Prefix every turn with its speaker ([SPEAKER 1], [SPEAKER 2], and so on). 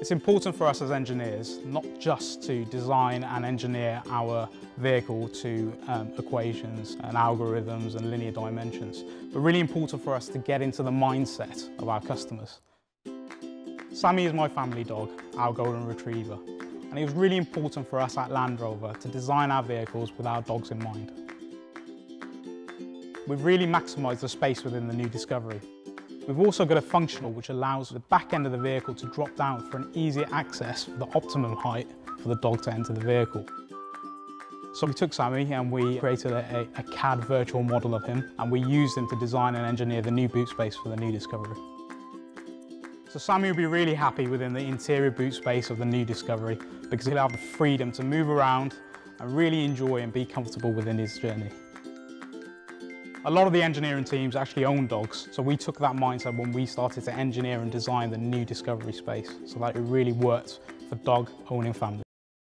[SPEAKER 1] It's important for us as engineers not just to design and engineer our vehicle to um, equations and algorithms and linear dimensions, but really important for us to get into the mindset of our customers. Sammy is my family dog, our golden retriever, and it was really important for us at Land Rover to design our vehicles with our dogs in mind. We've really maximised the space within the new Discovery. We've also got a functional which allows the back end of the vehicle to drop down for an easier access for the optimum height for the dog to enter the vehicle. So we took Sammy and we created a, a, CAD virtual model of him and we used him to design and engineer the new boot space for the new Discovery. So Sammy will be really happy within the interior boot space of the new Discovery because he'll have the freedom to move around and really enjoy and be comfortable within his journey. A lot of the engineering teams actually own dogs, so we took that mindset when we started to engineer and design the new Discovery space so that it really worked for dog owning families.